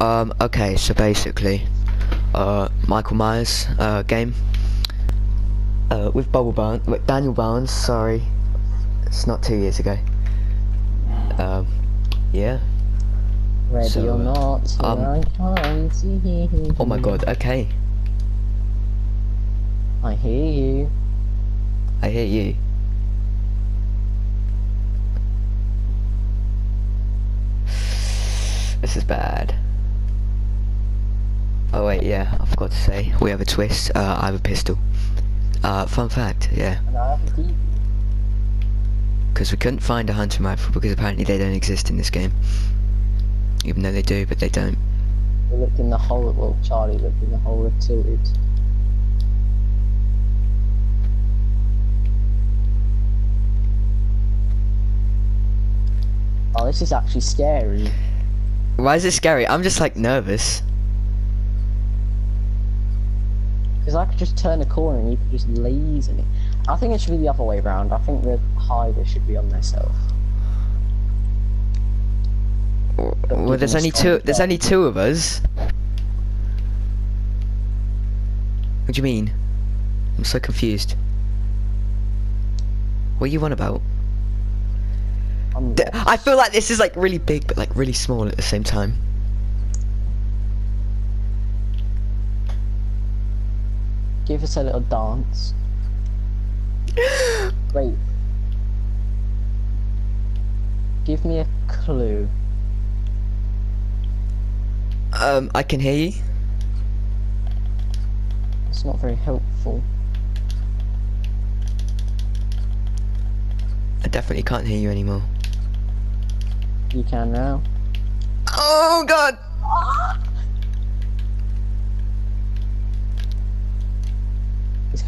Um, okay, so basically, uh, Michael Myers, uh, game, uh, with Bubble Barnes, with Daniel Barnes, sorry, it's not two years ago. Um, yeah. Ready So, or uh, not, um, I come to. Oh my god, okay, I hear you. I hear you. This is bad. Oh wait, yeah, I forgot to say, we have a twist, uh, I have a pistol. Uh, fun fact, yeah. And I have a deep. Because we couldn't find a hunting rifle because apparently they don't exist in this game. Even though they do, but they don't. We looked in the hole. Well, Charlie looked in the whole of tilted. Oh, this is actually scary. Why is it scary? I'm just like nervous. Because I could just turn a corner and you could just laser me. I think it should be the other way around. I think the hider should be on themselves. Well, there's only two. There's only two of us. What do you mean? I'm so confused. What are you on about? I feel like this is like really big, but like really small at the same time. Give us a little dance. Wait. Give me a clue. Um, I can hear you. It's not very helpful. I definitely can't hear you anymore. You can now. Oh God!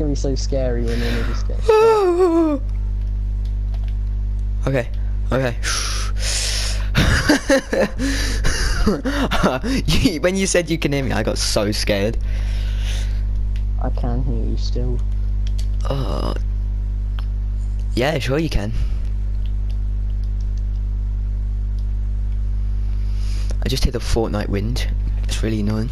gonna be so scary when they just get. okay, okay. You- when you said you can hear me, I got so scared. I can hear you still. Oh, yeah, sure you can. I just hear the Fortnite wind. It's really annoying.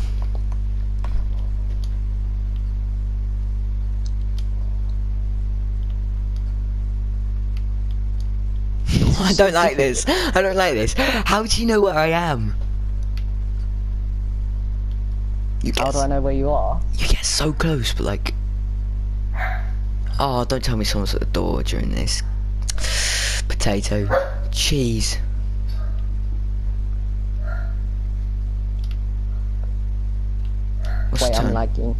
I don't like this. I don't like this. How do you know where I am? You How do I know where you are? you get so close, but like... Oh, don't tell me someone's at the door during this. Potato. Cheese. What's Wait, I'm lagging.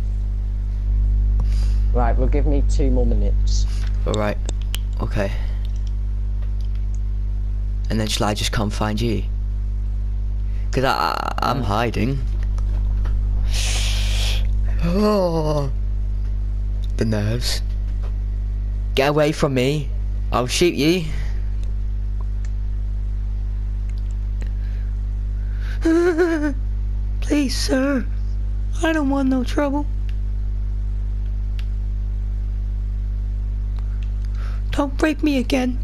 Right, well, give me two more minutes. Alright. Okay. And then shall I just come find you? Cause I, I I'm Uh. hiding. Oh, the nerves. Get away from me. I'll shoot you. Please, sir. I don't want no trouble. Don't break me again.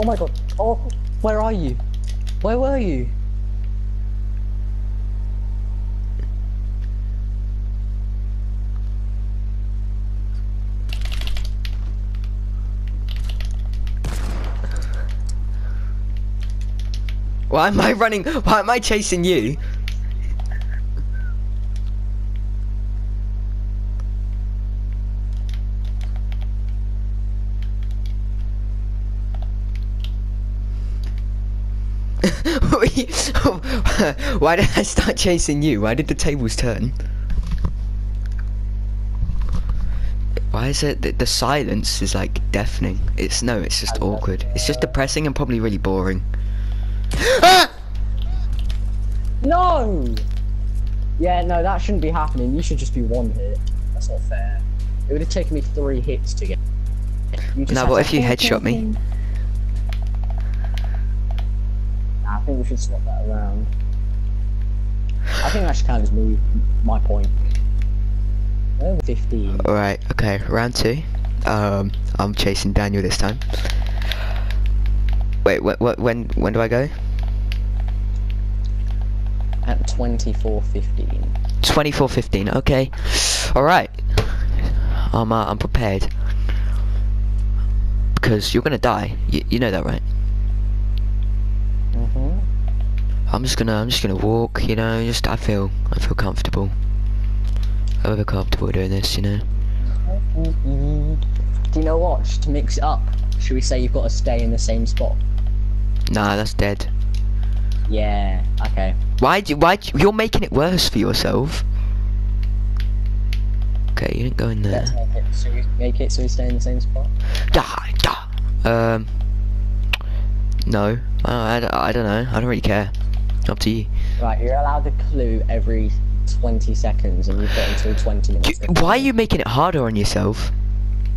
Oh my god. Oh, where are you? Where were you? Why am I running? Why am I chasing you? Why did I start chasing you? Why did the tables turn? Why is it that the silence is like deafening? It's no, it's just awkward. It's just depressing and probably really boring. Ah! No! Yeah, no, that shouldn't be happening. You should just be one hit. That's not fair. It would have taken me three hits to get. You just No, had what if you headshot me? Think we should swap that around. I think that should kind of move my point. Level 15. Alright, okay, round two. Um, I'm chasing Daniel this time. Wait, wh- wh- when when do I go? At 24.15. 24.15, okay. Alright. I'm, uh, I'm prepared. Because you're gonna die. You, you know that, right? Mm-hmm. I'm just gonna, I'm just gonna walk, you know, just, I feel, I feel comfortable. I feel comfortable doing this, you know. Do you know what? Just to mix it up, should we say you've got to stay in the same spot? Nah, that's dead. Yeah. Okay. Why do, why, do- you're making it worse for yourself. Okay, you didn't go in there. Let's make it. So we make it so we stay in the same spot. Die. Um, no, I, I, I don't know. I don't really care. Up to you. Right. You're allowed a clue every 20 seconds, and you've got until 20 minutes. to Why are you making it harder on yourself?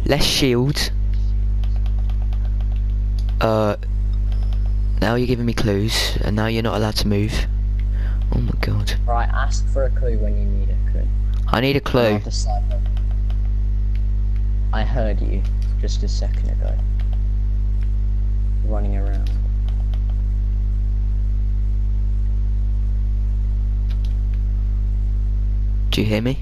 Less shields. Uh, now you're giving me clues, and now you're not allowed to move. Oh my god. Right. Ask for a clue when you need a clue. I need a clue. I heard you just a second ago. Running around. Do you hear me?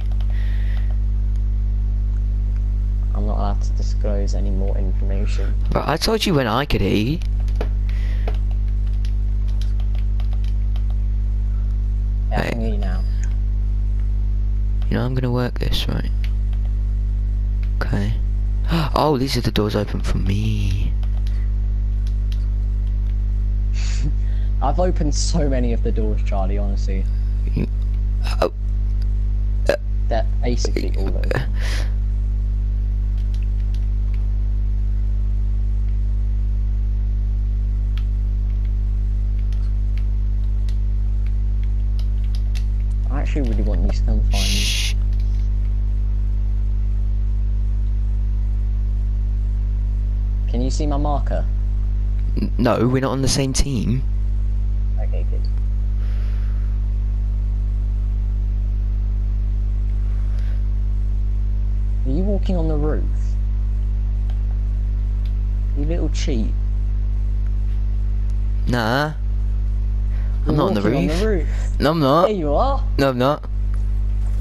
I'm not allowed to disclose any more information. But I told you when I could hear you. Yeah, I can hear you now. You know I'm gonna work this, right? Okay. Oh, these are the doors open for me. I've opened so many of the doors, Charlie, honestly. They're basically all them. I actually really want these to come find me. shh. Can you see my marker? No, we're not on the same team. Okay, good. Walking on the roof? You little cheat. Nah. I'm You're not on the roof. On the roof. No, I'm There not. you are. No, I'm not.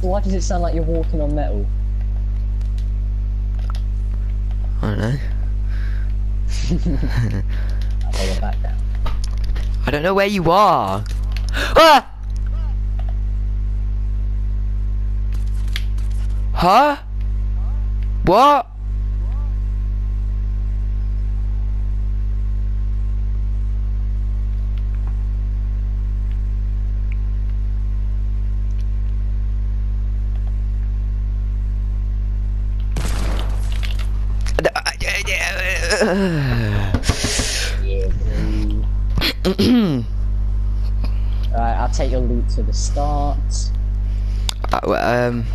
Why does it sound like you're walking on metal? I don't know. I'll hold it back down. I don't know where you are. Ah! Huh? What? Alright, I'll take your loot to the start. Uh, um,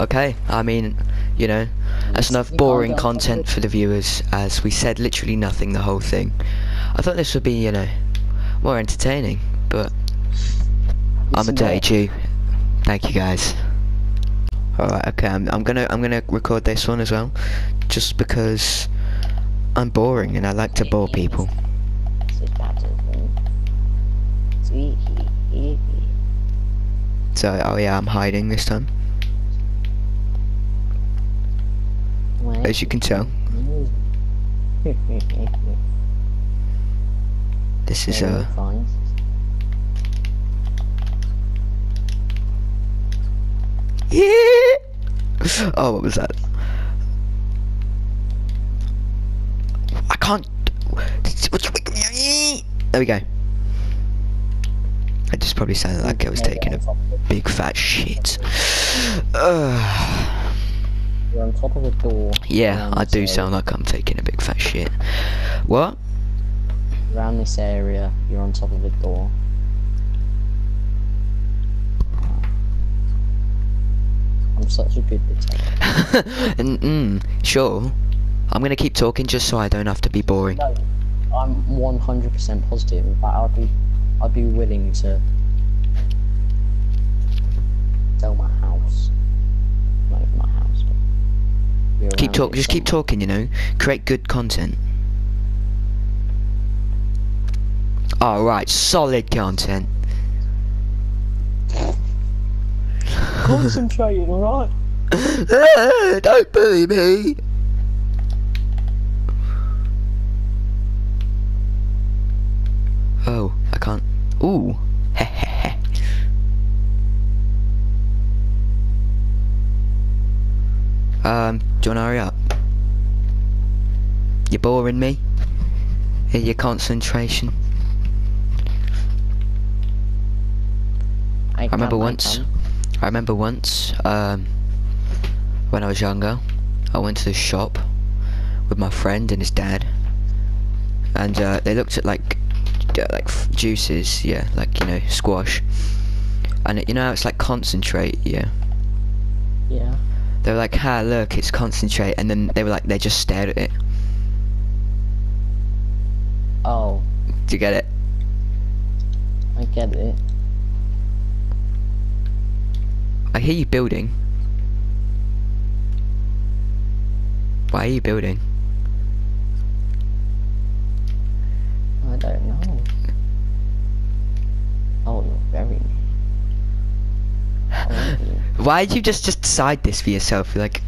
okay. I mean, you know, that's enough boring go on top of content for the viewers, as we said literally nothing the whole thing. I thought this would be, you know, more entertaining, but I'm a dirty. Jew. Thank you guys. Alright, okay, I'm, I'm gonna I'm gonna record this one as well, just because I'm boring and I like to bore people. So, oh yeah, I'm hiding this time, as you can tell. This is uh, fine. oh, what was that? I can't. There we go. I just probably sounded like I was taking a big fat shit. Ugh. You're on top of a door. yeah, I do sound like I'm taking a big fat shit. What? Around this area, you're on top of a door. I'm such a good detective. mm, mm, sure. I'm gonna keep talking just so I don't have to be boring. No, I'm 100% positive. In fact, I'd be, I'd be willing to sell my house. Keep around talk. Just keep talking. You know, create good content. Alright, solid content. Concentrating, alright? Don't bully me. Oh, I can't. Ooh. Hehehe. um, do you wanna hurry up? You're boring me. In your concentration. I, remember once- can. I remember once, um, when I was younger, I went to the shop with my friend and his dad, and uh, they looked at like, like f- juices, yeah, like you know, squash, and it, you know how it's like concentrate, yeah. Yeah. They were like, "Ha, look, it's concentrate," and then they were like, they just stared at it. Oh, Do you get it? I get it. I hear you building. Why are you building? I don't know. Oh, you're very. You- Why did you just just decide this for yourself? You're like,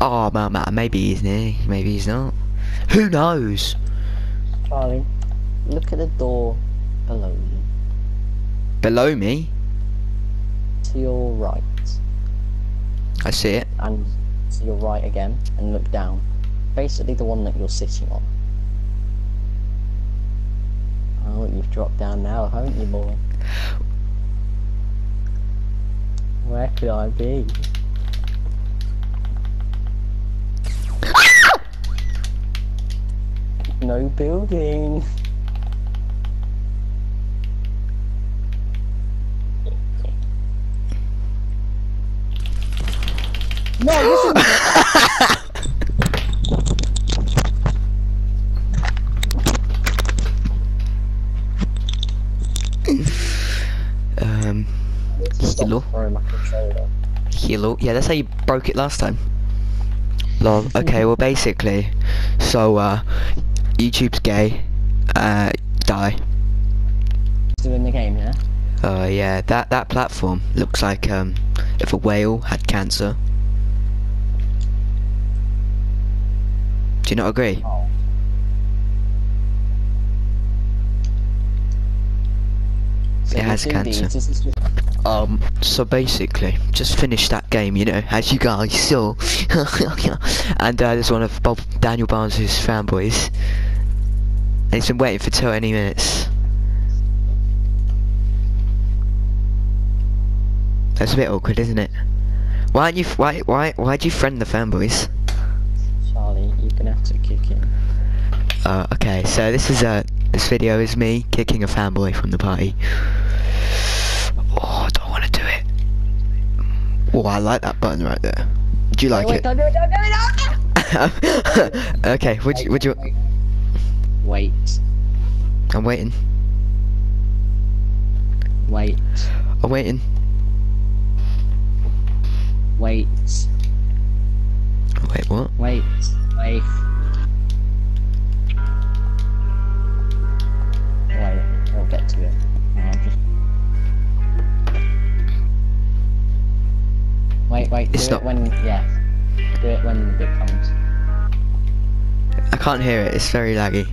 oh, man, maybe he's near, maybe he's not. Who knows? Charlie, look at the door below you. Below me, To your right. I see it. And to your right again. And look down. Basically the one that you're sitting on. Oh, you've dropped down now, haven't you, boy? Where could I be? Ah! no building. No, this throwing my controller. hello. Yeah, that's how you broke it last time. Lol. Okay, well, basically, so uh, YouTube's gay. Uh, die. Still in the game, yeah? Uh, yeah, that that platform looks like um, if a whale had cancer. Do you not agree? Oh. So It has cancer. This is just Um, so basically, just finished that game, you know, as you guys saw. and uh, there's one of Bob Daniel Barnes' fanboys. And he's been waiting for 20 minutes. That's a bit awkward, isn't it? Why aren't you? f- Why? Why? Why'd you friend the fanboys? Charlie, you're gonna have to kick him. Uh, okay, so this is uh, this video is me kicking a fanboy from the party. Oh, I don't want to do it. Oh, I like that button right there. Do you like wait, it? Don't do it, don't do it, don't okay, would you, would you, Wait, wait, I'm waiting, wait, I'm waiting, wait, wait, what? wait, wait. Wait, do It's it not- when, yeah. Do it when the bit comes. I can't hear it, it's very laggy.